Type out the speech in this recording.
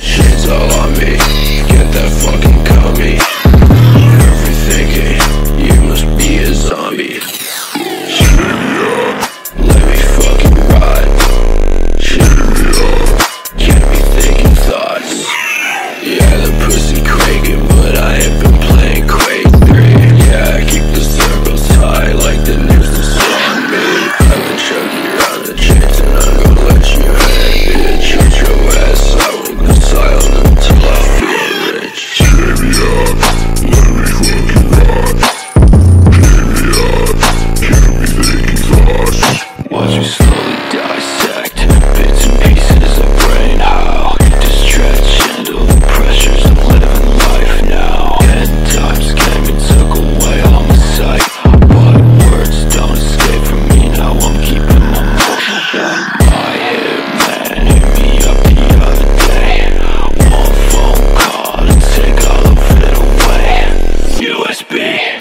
Shit's all on me, get that fucking be.